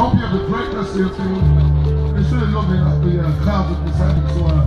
Hope you have a great rest of your day. It's really lovely the uh, clouds have decided uh,